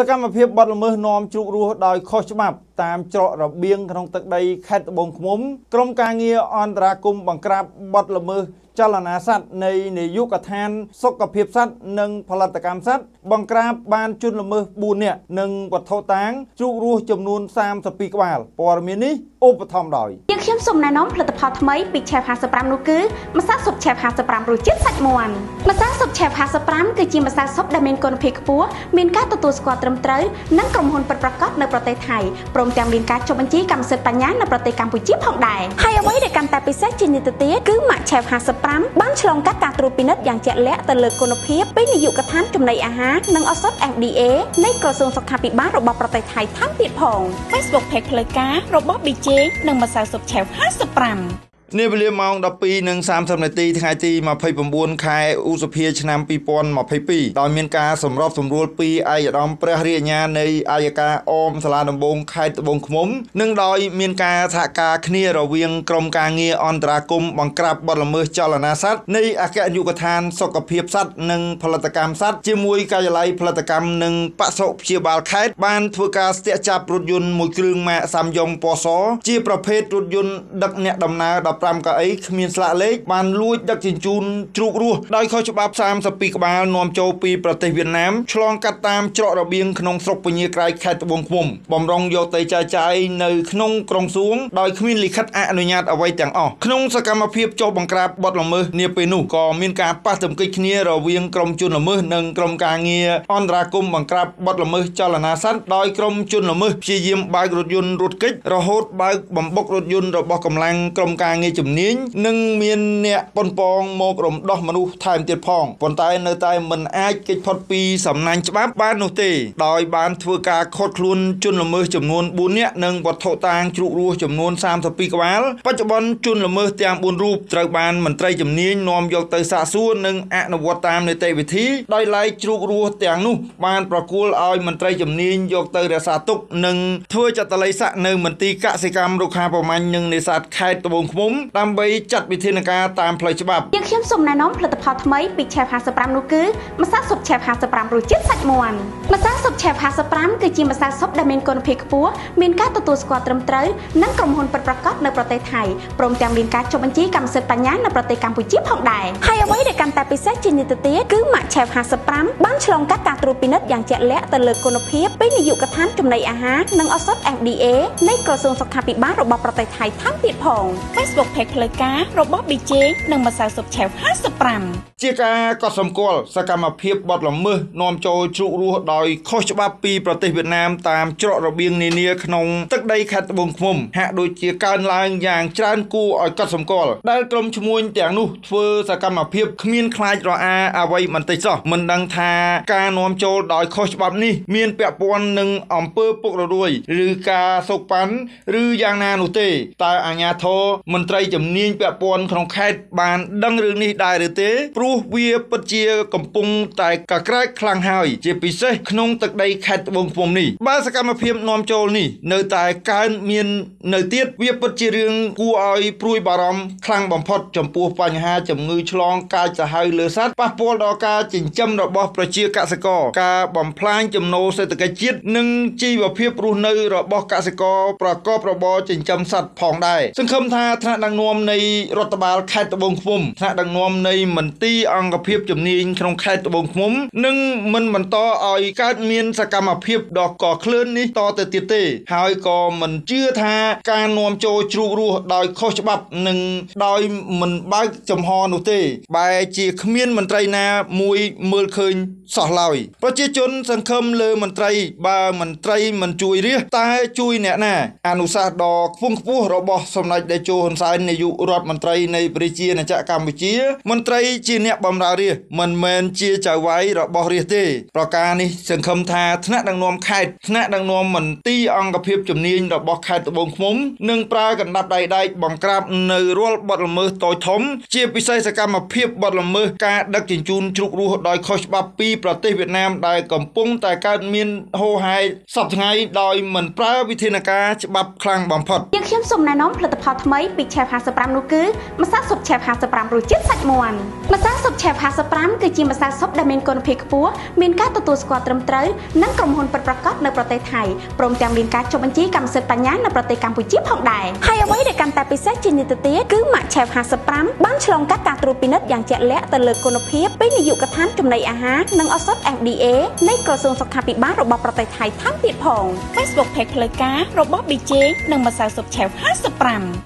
សកម្មភាពបទល្មើសនាំជ្រូករស់ដោយខុសច្បាប់តាមច្រករបៀងក្នុងទឹកដីខេត្តត្បូងឃ្មុំក្រុមការងារអន្តរាគមបង្ក្រាបបទល្មើសចលនាសត្វនៃនាយកដ្ឋានសុខភាពសត្វនិងផលិតកម្មសត្វបង្ក្រាបបានជនល្មើស4នាក់និងវត្ថុតាងជ្រូករស់ចំនួន32ក្បាលព័ត៌មាននេះឧបត្ថម្ភដោយយើង ខ្ញុំសូមណែនាំផលិតផលថ្មីពី Chef 55នោះគឺម្សៅស៊ុប Chef 55រសជាតិសាច់មាន់ម្សៅស៊ុប Chef 55គឺជាម្សៅស៊ុបដែលមានគុណភាពខ្ពស់មានការទទួលស្គាល់ត្រឹមត្រូវនិងក្រុមហ៊ុនពិតប្រាកដនៅប្រទេសថៃព្រមទាំងមានការចុះបញ្ជីកម្មសិទ្ធិបញ្ញានៅប្រទេសកម្ពុជាផងដែរហើយអ្វីដែលកាន់តែពិសេសជាងនេះទៅទៀតគឺម៉ាក់ Chef 55បានឆ្លងកាត់ការត្រួតពិនិត្យយ៉ាងជាក់លាក់ទៅលើគុណភាពពីនាយកដ្ឋានចំណីអាហារនិងឱសថ FDA នៃក្រសួងសុខាភិបាលរបស់ប្រទេសថៃថែមទៀតផង Facebook Page ផ្លូវការរបស់ BJ និងម្សៅស៊ុបឆេវ55 នាវេលាម៉ោង12:30នាទីថ្ងៃទី29ខែឧសភាឆ្នាំ2022ដោយមានការសម្របសម្រួលពីឯកឧត្តមព្រះរាជអាជ្ញានៃអាយកាអមសាលាដំបងខេត្តត្បូងឃ្មុំនិងដោយមានការសហការគ្នារវាងក្រុមការងារអន្តរាគមបង្ក្រាបបទល្មើសចលនាសត្វនៃអគ្គនាយកដ្ឋានសុខភាពសត្វនិងផលិតកម្មសត្វជាមួយការិយាល័យផលិតកម្មនិងបសុព្យាបាលខេត្តបានធ្វើការស្ទាក់ចាប់រថយន្តមួយគ្រឿងម៉ាកសាំយ៉ុងពណ៌សជាប្រភេទរថយន្តដឹកអ្នកដំណើរ15កៅអីគ្មានស្លាកលេខបានលួចដឹកជញ្ជូនជ្រូករស់ដោយខុសច្បាប់32ក្បាលនាំចូលពីប្រទេសវៀតណាមឆ្លងកាត់តាមច្រករបៀងក្នុងស្រុកពញាក្រៃខេត្តត្បូងឃ្មុំបំរុងយកទៅចែកចាយនៅក្នុងក្រុងសួងដោយគ្មានលិខិតអនុញ្ញាតអ្វីទាំងអស់ក្នុងសកម្មភាពចុះបង្ក្រាបបទល្មើសនាពេលនោះក៏មានការប៉ះទង្គិចគ្នារវាងក្រុមជនល្មើសនិងក្រុមការងារអន្តរាគមបង្ក្រាបបទល្មើសចលនាសត្វដោយក្រុមជនល្មើសព្យាយាមបើករថយន្តរត់គេចរហូតបើកបំបុករថយន្តរបស់កម្លាំងក្រុមការងារជំនាញនិងមានអ្នកប៉ុនប៉ងមករំដោះមនុស្សថែមទៀតផងប៉ុន្តែនៅតែមិនអាចគេចផុតពីសំណាញ់ច្បាប់បាននោះទេដោយបានធ្វើការខត់ខ្លួនជនល្មើសចំនួន4នាក់និងវត្ថុតាងជ្រូករស់ចំនួន32ក្បាលបច្ចុប្បន្នជនល្មើសទាំង4រូបត្រូវបានមន្ត្រីជំនាញនាំយកទៅសាកសួរនិងអនុវត្តតាមនីតិវិធីដោយឡែកជ្រូករស់ទាំងនោះបានប្រគល់ឲ្យមន្ត្រីជំនាញយកទៅរក្សាទុកនិងធ្វើចតល័យស័កនៅមន្ទីរកសិកម្មរុក្ខាប្រមាញ់និងនេសាទខេត្តត្បូងឃ្មុំដើម្បីចាត់វិធានការតាមផ្លូវច្បាប់យើងខ្ញុំសូមណែនាំផលិតផលថ្មីពី Chef 55នោះគឺម្សៅស៊ុប Chef 55រសជាតិសាច់មាន់ម្សៅស៊ុប Chef 55គឺជាម្សៅស៊ុបដែលមានគុណភាពខ្ពស់មានការទទួលស្គាល់ត្រឹមត្រូវនិងក្រុមហ៊ុនពិតប្រាកដនៅប្រទេសថៃព្រមទាំងមានការចុះបញ្ជីកម្មសិទ្ធិបញ្ញានៅប្រទេសកម្ពុជាផងដែរហើយអ្វីដែលកាន់តែពិសេសជាងនេះទៅទៀតគឺម៉ាក់ Chef 55បានឆ្លងកាត់ការត្រួតពិនិត្យយ៉ាងជាក់លាក់ទៅលើគុណភាពពីនាយកដ្ឋានចំណីអាហារនិងឱសថ FDA នៃក្រសួងសុខាភិបាលរបស់ប្រទេសថៃថែមទៀតផង Facebook Page ផ្លូវការរបស់ BJ និងម្សៅស៊ុបឆេវ55ជាការកត់សម្គាល់សកម្មភាពបទល្មើសនាំចូលជ្រូករស់ដោយខុសច្បាប់ពីប្រទេសវៀតណាមតាមច្រករបៀងនានាក្នុងទឹកដីខេត្តត្បូងឃ្មុំហាក់ដូចជាកើនឡើងយ៉ាងច្រើនគួរឲ្យកត់សម្គាល់ដែលក្រុមឈ្មួញទាំងនោះធ្វើសកម្មភាពគ្មានខ្លាចរអាអ្វីបន្តិចសោះមិនដឹងថាការនាំចូលដោយខុសច្បាប់នេះមានពាក់ព័ន្ធនឹងអំពើពុករលួយឬការសោកប៉ាន់ឬយ៉ាងណានោះទេតើអាជ្ញាធរមន្ត្រីជំនាញពាក់ព័ន្ធក្នុងខេត្តបានដឹងរឿងនេះដែរឬទេព្រោះវាពិតជាកំពុងតែកក្រើកខ្លាំងហើយជាពិសេសក្នុងទឹកដីខេត្តត្បូងឃ្មុំនេះបើសកម្មភាពនាំចូលនេះនៅតែកើនមាននៅទៀតវាពិតជារឿងគួរឲ្យព្រួយបារម្ភខ្លាំងបំផុតចំពោះបញ្ហាជំងឺឆ្លងកាចសាហាវលើសត្វប៉ះពាល់ដល់ការចិញ្ចឹមរបស់ប្រជាកសិករការបំផ្លាញចំណូលសេដ្ឋកិច្ចជាតិនិងជីវភាពរស់នៅរបស់កសិករប្រកបរបរចិញ្ចឹមសត្វផងដែរសង្ឃឹមថាថ្នាក់ដឹកនាំនៃរដ្ឋបាលខេត្តត្បូងឃ្មុំថ្នាក់ដឹកនាំនៃមន្ទីរអង្គភាពជំនាញក្នុងខេត្តត្បូងឃ្មុំនឹងមិនបន្តឲ្យកើតមានសកម្មភាពដ៏កក្លឿននេះតទៅទៀតទេ ហើយក៏មិនជឿថាការនាំចូលជ្រូករស់ដោយខុសច្បាប់និងដោយមិនបើកចំហនោះទេ បែជាគ្មានមន្ត្រីណាមួយមើលឃើញសោះឡើយប្រជាជនសង្ឃឹមលើមន្ត្រី បើមន្ត្រីមិនជួយរះតែជួយអ្នកណា អនុសាសន៍ដ៏ខ្ពង់ខ្ពស់របស់សម្ដេចតេជោហ៊ុនសែននាយករដ្ឋមន្ត្រីនៃប្រជាណាចក្រកម្ពុជា មន្ត្រីជាអ្នកបម្រើរាជមិនមែនជាចៅវាយរបស់រាជទេប្រការនេះសង្ឃឹមថាថ្នាក់ដឹកនាំខេត្តថ្នាក់ដឹកនាំមន្ទីរអង្គភាពជំនាញរបស់ខេត្តត្បូងឃ្មុំនឹងប្រើកណ្ដាប់ដៃដែកបង្ក្រាបនៅរាល់បទល្មើសតូចធំ ជាពិសេសសកម្មភាពបទល្មើសការដឹកជញ្ជូនជ្រូករស់ដោយខុសច្បាប់ពីប្រទេសវៀតណាមដែលកំពុងតែកើតមានហូរហែសពថ្ងៃដោយមិនប្រើវិធានការច្បាប់ខ្លាំងបំផុតយើងខ្ញុំសូមណែនាំផលិតផលថ្មីពី Chef Chef 55នោះគឺម្សៅស៊ុប Chef 55រសជាតិសាច់មាន់ម្សៅស៊ុប Chef 55គឺជាម្សៅស៊ុបដែលមានគុណភាពខ្ពស់មានការទទួលស្គាល់ត្រឹមត្រូវនិងក្រុមហ៊ុនពិតប្រាកដនៅប្រទេសថៃព្រមទាំងមានការចុះបញ្ជីកម្មសិទ្ធិបញ្ញានៅប្រទេសកម្ពុជាផងដែរហើយអ្វីដែលកាន់តែពិសេសជាងនេះទៅទៀតគឺ Max Chef 55បានឆ្លងកាត់ការត្រួតពិនិត្យយ៉ាងជាក់លាក់ទៅលើគុណភាពពីនាយកដ្ឋានចំណីអាហារនិងឱសថ FDA នៃក្រសួងសុខាភិបាលរបស់ប្រទេសថៃថែមទៀតផង Facebook Page ផ្លូវការរបស់ BJ និងម្សៅស៊ុបឆែវ55